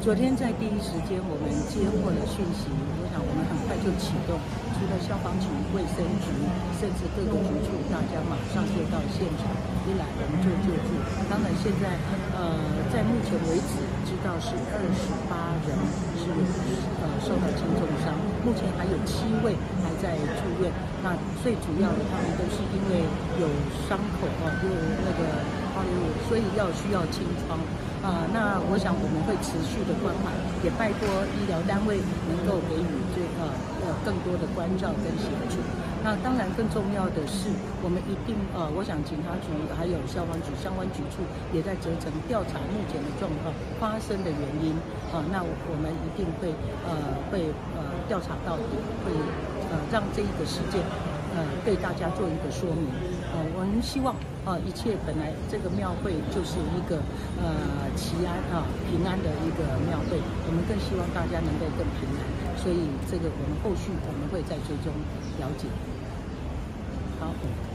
昨天在第一时间，我们接获了讯息，我想我们很快就启动，除了消防局、卫生局，甚至各个局处，大家马上就到现场，一来我们就救助。当然，现在呃，在目前为止，知道是二十八人是呃受到轻重伤，目前还有七位还在住院。那最主要的，他们都是因为有伤口啊，有那个所以要需要清创。啊，那我想我们会持续的关怀，也拜托医疗单位能够给予这呃呃更多的关照跟协助。那当然更重要的是，我们一定呃，我想警察局还有消防局相关局处也在责成调查目前的状况发生的原因。啊，那我们一定会呃会呃调查到底，会呃让这一个事件。呃，对大家做一个说明。呃，我们希望，呃，一切本来这个庙会就是一个呃祈安啊平安的一个庙会，我们更希望大家能够更平安。所以这个我们后续我们会再追踪了解。好。